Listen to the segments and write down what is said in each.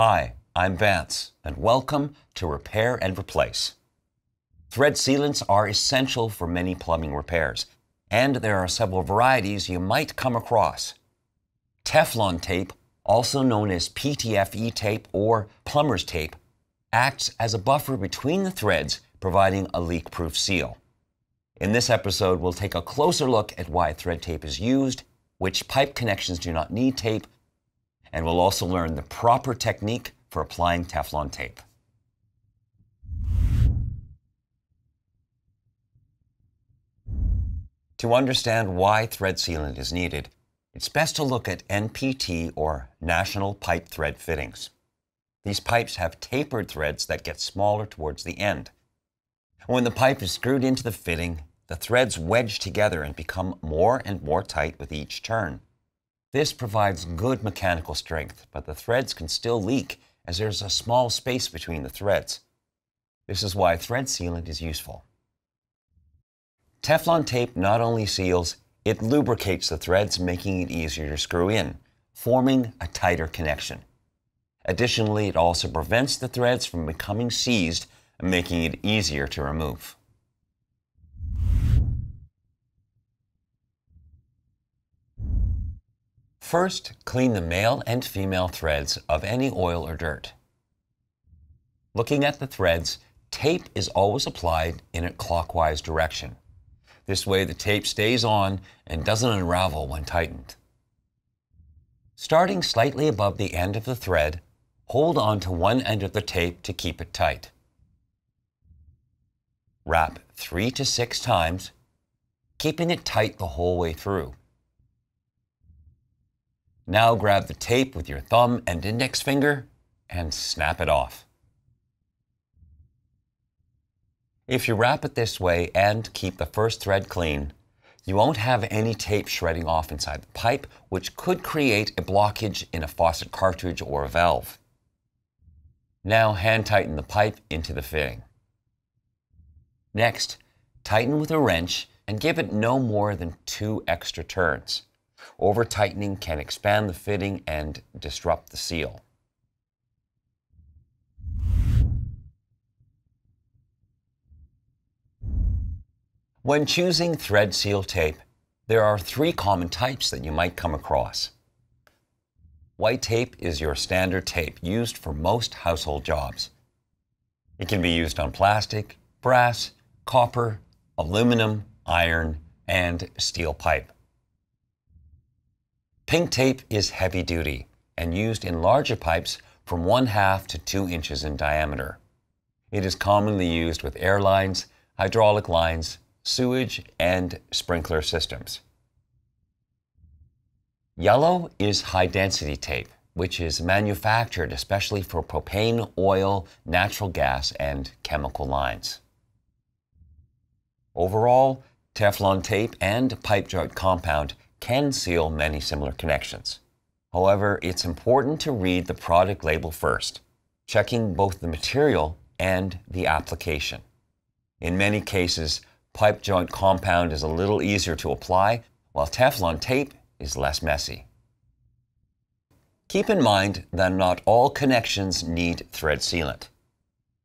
Hi, I'm Vance, and welcome to Repair and Replace. Thread sealants are essential for many plumbing repairs, and there are several varieties you might come across. Teflon tape, also known as PTFE tape or plumber's tape, acts as a buffer between the threads, providing a leak-proof seal. In this episode, we'll take a closer look at why thread tape is used, which pipe connections do not need tape, and we'll also learn the proper technique for applying Teflon tape. To understand why thread sealant is needed, it's best to look at NPT or National Pipe Thread Fittings. These pipes have tapered threads that get smaller towards the end. When the pipe is screwed into the fitting, the threads wedge together and become more and more tight with each turn. This provides good mechanical strength, but the threads can still leak as there's a small space between the threads. This is why thread sealant is useful. Teflon tape not only seals, it lubricates the threads, making it easier to screw in, forming a tighter connection. Additionally, it also prevents the threads from becoming seized, making it easier to remove. First, clean the male and female threads of any oil or dirt. Looking at the threads, tape is always applied in a clockwise direction. This way the tape stays on and doesn't unravel when tightened. Starting slightly above the end of the thread, hold on to one end of the tape to keep it tight. Wrap three to six times, keeping it tight the whole way through. Now grab the tape with your thumb and index finger and snap it off. If you wrap it this way and keep the first thread clean, you won't have any tape shredding off inside the pipe, which could create a blockage in a faucet cartridge or a valve. Now hand tighten the pipe into the fitting. Next, tighten with a wrench and give it no more than two extra turns. Over tightening can expand the fitting and disrupt the seal. When choosing thread seal tape, there are three common types that you might come across. White tape is your standard tape used for most household jobs. It can be used on plastic, brass, copper, aluminum, iron, and steel pipe. Pink tape is heavy duty and used in larger pipes from 1 half to 2 inches in diameter. It is commonly used with airlines, hydraulic lines, sewage, and sprinkler systems. Yellow is high density tape, which is manufactured especially for propane, oil, natural gas, and chemical lines. Overall, Teflon tape and pipe joint compound can seal many similar connections. However, it's important to read the product label first, checking both the material and the application. In many cases, pipe joint compound is a little easier to apply, while Teflon tape is less messy. Keep in mind that not all connections need thread sealant.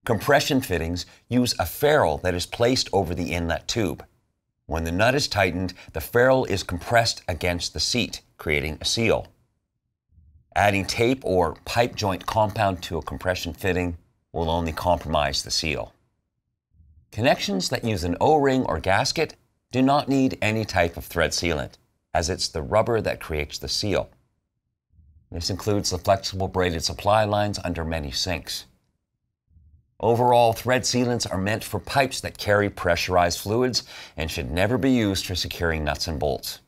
Compression fittings use a ferrule that is placed over the inlet tube. When the nut is tightened, the ferrule is compressed against the seat, creating a seal. Adding tape or pipe joint compound to a compression fitting will only compromise the seal. Connections that use an O-ring or gasket do not need any type of thread sealant, as it's the rubber that creates the seal. This includes the flexible braided supply lines under many sinks. Overall, thread sealants are meant for pipes that carry pressurized fluids and should never be used for securing nuts and bolts.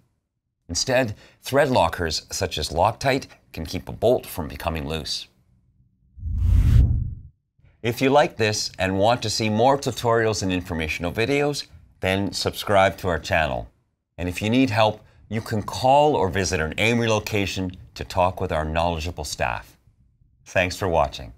Instead, thread lockers such as Loctite can keep a bolt from becoming loose. If you like this and want to see more tutorials and informational videos, then subscribe to our channel. And if you need help, you can call or visit an AMRE location to talk with our knowledgeable staff. Thanks for watching.